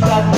that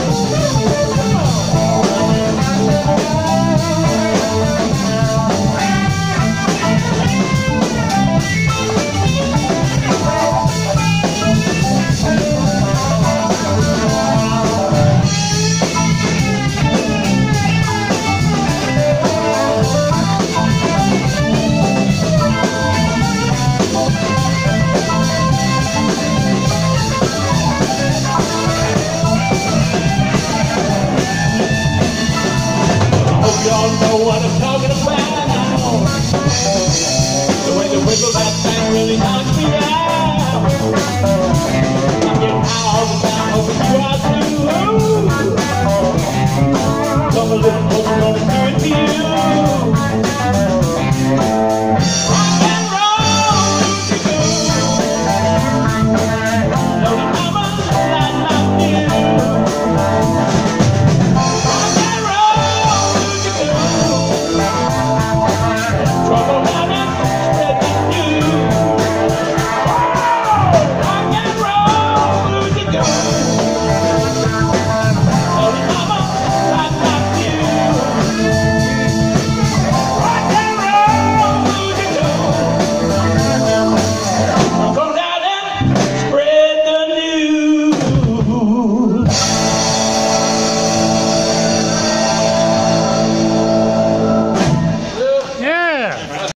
what I'm talking about. The way the wiggle that thing really knocks me out.